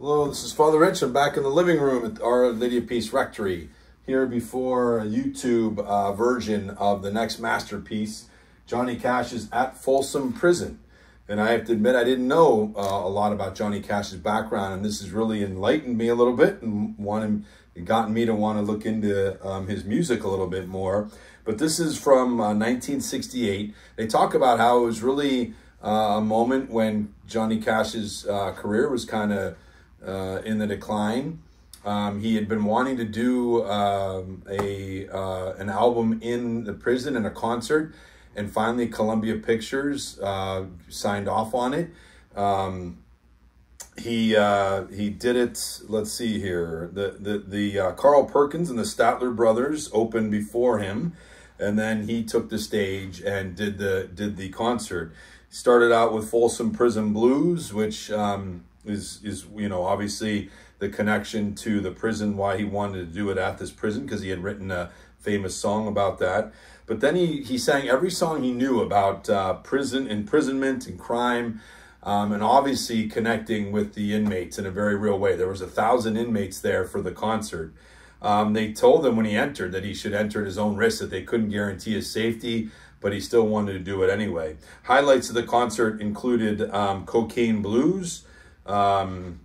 Hello, this is Father Rich. I'm back in the living room at Our of Peace Rectory, here before a YouTube uh, version of the next masterpiece, Johnny Cash's At Folsom Prison. And I have to admit, I didn't know uh, a lot about Johnny Cash's background, and this has really enlightened me a little bit and wanted, gotten me to want to look into um, his music a little bit more. But this is from uh, 1968. They talk about how it was really uh, a moment when Johnny Cash's uh, career was kind of uh, in the decline. Um, he had been wanting to do um, a uh, an album in the prison and a concert, and finally Columbia Pictures uh, signed off on it. Um, he uh, he did it. Let's see here. The the the uh, Carl Perkins and the Statler brothers opened before him, and then he took the stage and did the did the concert. Started out with Folsom Prison Blues, which um, is is you know obviously the connection to the prison why he wanted to do it at this prison because he had written a famous song about that. But then he he sang every song he knew about uh, prison imprisonment and crime um, and obviously connecting with the inmates in a very real way. There was a thousand inmates there for the concert. Um, they told him when he entered that he should enter at his own risk that they couldn't guarantee his safety but he still wanted to do it anyway. Highlights of the concert included um, cocaine blues um,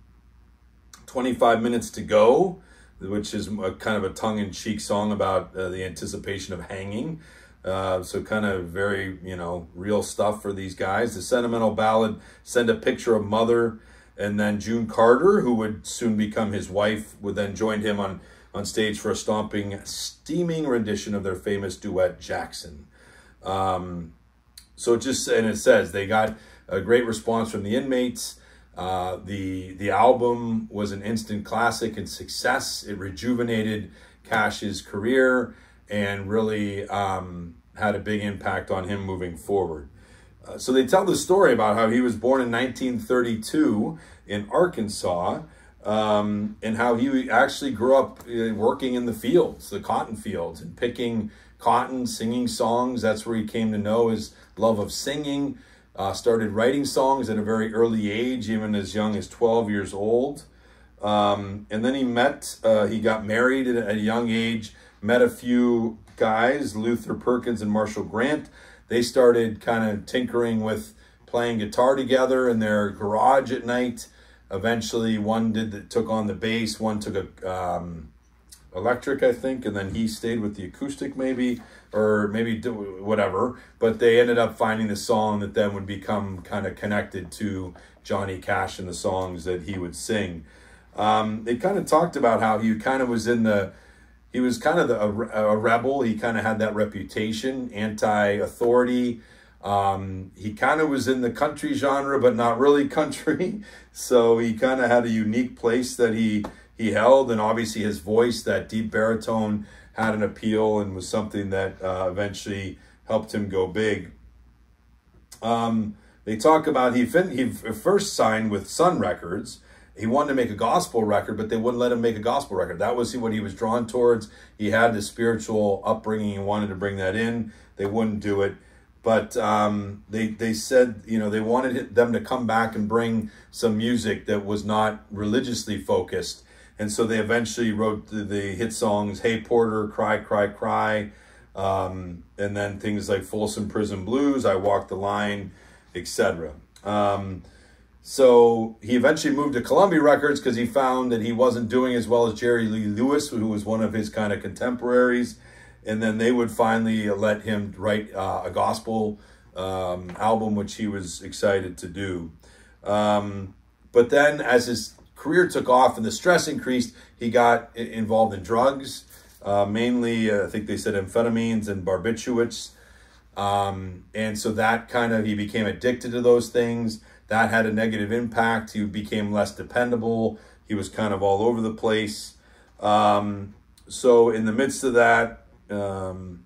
25 Minutes to Go, which is a, kind of a tongue-in-cheek song about uh, the anticipation of hanging. Uh, so kind of very, you know, real stuff for these guys. The sentimental ballad, Send a Picture of Mother, and then June Carter, who would soon become his wife, would then join him on, on stage for a stomping, steaming rendition of their famous duet, Jackson. Um, so just, and it says they got a great response from the inmates. Uh, the the album was an instant classic and success. It rejuvenated Cash's career and really um, had a big impact on him moving forward. Uh, so they tell the story about how he was born in 1932 in Arkansas um, and how he actually grew up uh, working in the fields, the cotton fields, and picking cotton, singing songs. That's where he came to know his love of singing. Uh, started writing songs at a very early age, even as young as 12 years old. Um, and then he met, uh, he got married at a young age, met a few guys, Luther Perkins and Marshall Grant. They started kind of tinkering with playing guitar together in their garage at night. Eventually, one did the, took on the bass, one took a um, electric, I think, and then he stayed with the acoustic maybe, or maybe whatever. But they ended up finding the song that then would become kind of connected to Johnny Cash and the songs that he would sing. Um, they kind of talked about how he kind of was in the, he was kind of the, a, a rebel. He kind of had that reputation, anti-authority. Um, he kind of was in the country genre, but not really country. So he kind of had a unique place that he he held, and obviously his voice, that deep baritone, had an appeal and was something that uh, eventually helped him go big. Um, they talk about he fin- he first signed with Sun Records. He wanted to make a gospel record, but they wouldn't let him make a gospel record. That was what he was drawn towards. He had the spiritual upbringing. He wanted to bring that in. They wouldn't do it. But um, they they said you know they wanted them to come back and bring some music that was not religiously focused and so they eventually wrote the, the hit songs Hey Porter, Cry, Cry, Cry, um, and then things like Folsom Prison Blues, I Walk the Line, etc. Um, so he eventually moved to Columbia Records because he found that he wasn't doing as well as Jerry Lee Lewis, who was one of his kind of contemporaries. And then they would finally let him write uh, a gospel um, album, which he was excited to do. Um, but then as his career took off and the stress increased, he got involved in drugs, uh, mainly, uh, I think they said amphetamines and barbiturates. Um, and so that kind of, he became addicted to those things. That had a negative impact. He became less dependable. He was kind of all over the place. Um, so in the midst of that, um,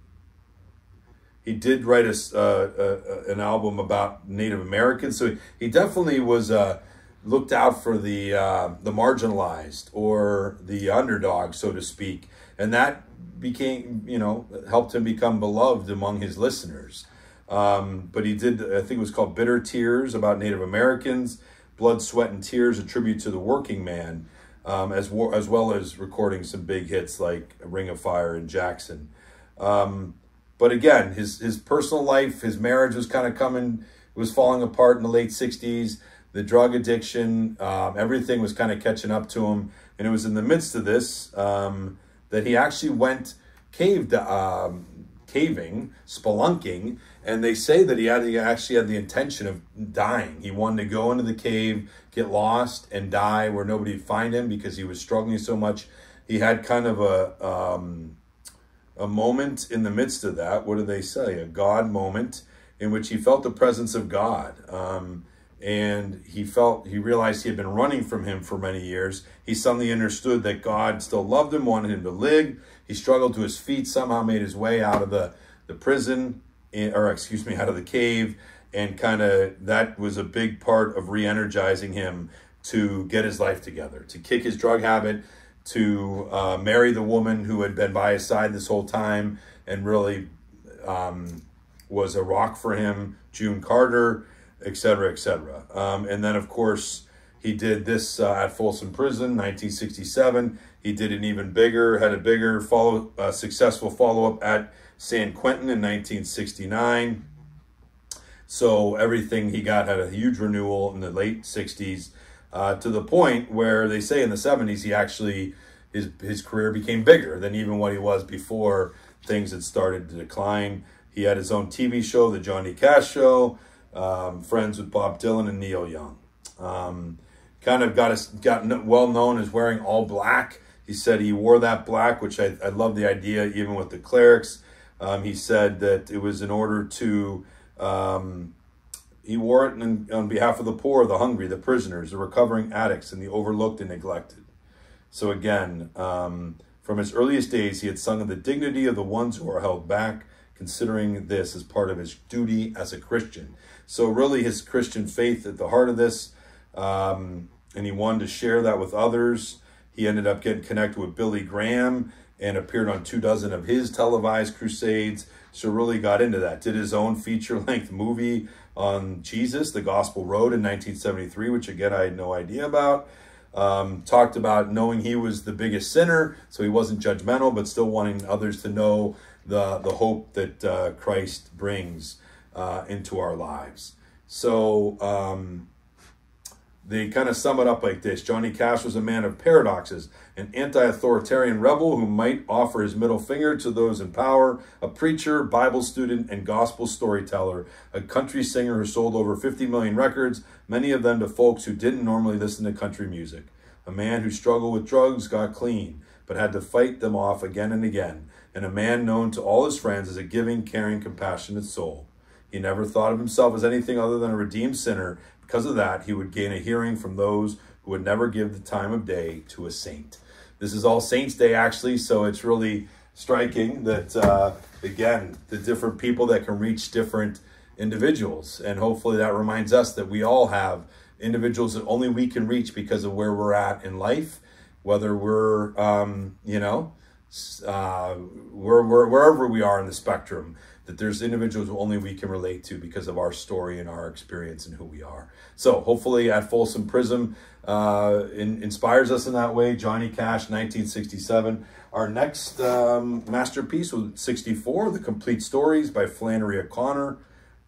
he did write a, uh, uh, an album about Native Americans. So he definitely was uh, looked out for the uh, the marginalized or the underdog, so to speak, and that became you know helped him become beloved among his listeners. Um, but he did, I think it was called Bitter Tears about Native Americans. Blood, Sweat, and Tears, a tribute to the working man, um, as, as well as recording some big hits like Ring of Fire and Jackson. Um, but again, his, his personal life, his marriage was kind of coming, was falling apart in the late 60s. The drug addiction, um, everything was kind of catching up to him. And it was in the midst of this um, that he actually went caved, um, caving, spelunking, and they say that he had he actually had the intention of dying. He wanted to go into the cave, get lost, and die where nobody would find him because he was struggling so much. He had kind of a um, a moment in the midst of that. What do they say? A God moment in which he felt the presence of God. Um, and he felt, he realized he had been running from him for many years. He suddenly understood that God still loved him, wanted him to live. He struggled to his feet, somehow made his way out of the, the prison, eh, or excuse me, out of the cave. And kind of that was a big part of re energizing him to get his life together, to kick his drug habit, to uh, marry the woman who had been by his side this whole time and really um, was a rock for him, June Carter, etc., etc. Um, and then, of course, he did this uh, at Folsom Prison, 1967. He did an even bigger, had a bigger follow, uh, successful follow-up at San Quentin in 1969. So everything he got had a huge renewal in the late 60s uh, to the point where they say in the 70s he actually his his career became bigger than even what he was before things had started to decline. He had his own TV show, The Johnny Cash Show, um, friends with Bob Dylan and Neil Young. Um, kind of got us got well known as wearing all black. He said he wore that black, which I, I love the idea, even with the clerics. Um, he said that it was in order to um, he wore it in, on behalf of the poor, the hungry, the prisoners, the recovering addicts, and the overlooked and neglected. So again, um, from his earliest days, he had sung of the dignity of the ones who are held back, considering this as part of his duty as a Christian. So really his Christian faith at the heart of this, um, and he wanted to share that with others. He ended up getting connected with Billy Graham and appeared on two dozen of his televised crusades. So really got into that. Did his own feature-length movie on Jesus, The Gospel Road in 1973, which again, I had no idea about. Um, talked about knowing he was the biggest sinner, so he wasn't judgmental, but still wanting others to know the, the hope that uh, Christ brings uh, into our lives. So um, they kind of sum it up like this Johnny Cash was a man of paradoxes, an anti authoritarian rebel who might offer his middle finger to those in power, a preacher, Bible student, and gospel storyteller, a country singer who sold over 50 million records, many of them to folks who didn't normally listen to country music, a man who struggled with drugs, got clean, but had to fight them off again and again, and a man known to all his friends as a giving, caring, compassionate soul. He never thought of himself as anything other than a redeemed sinner because of that, he would gain a hearing from those who would never give the time of day to a saint. This is all Saints' Day, actually, so it's really striking that, uh, again, the different people that can reach different individuals. And hopefully that reminds us that we all have individuals that only we can reach because of where we're at in life, whether we're, um, you know, uh, we're, wherever we are in the spectrum that there's individuals who only we can relate to because of our story and our experience and who we are. So hopefully at Folsom Prison uh, in, inspires us in that way. Johnny Cash, 1967. Our next um, masterpiece was 64, The Complete Stories by Flannery O'Connor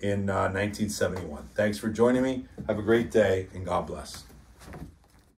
in uh, 1971. Thanks for joining me. Have a great day and God bless.